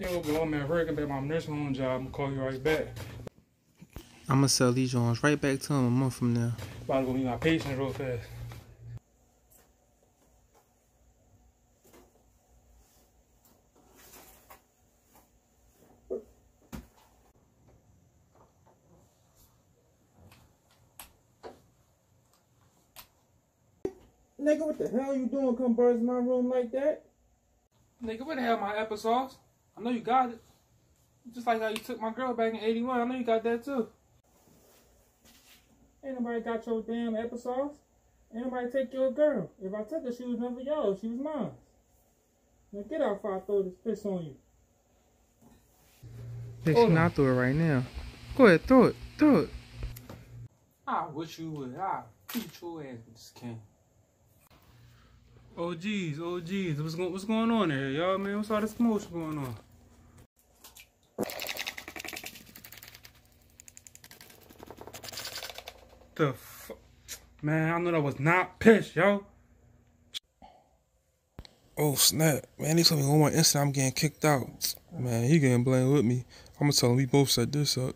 Yo, bro, I'm at work. I'm at my nursing home job. I'm gonna call you right back. I'm gonna sell these joints right back to him a month from now. About to go meet my patient real fast. Nigga, what the hell you doing? Come burst my room like that? Nigga, where the hell my applesauce? I know you got it. Just like how you took my girl back in 81. I know you got that too. Ain't nobody got your damn applesauce. Ain't nobody take your girl. If I took her, she was never yours. She was mine. Now get out before I throw this piss on you. Bitch, Hold on. not throw it right now. Go ahead, throw it, throw it. I wish you would. I beat your ass with this can. Oh geez, oh geez, what's going what's going on there, y'all man? What's all this commotion going on? The fu- man, I know that was not pissed, yo. Oh snap, man! He told me one more instant I'm getting kicked out. Man, he getting blamed with me. I'm gonna tell him we both set this up.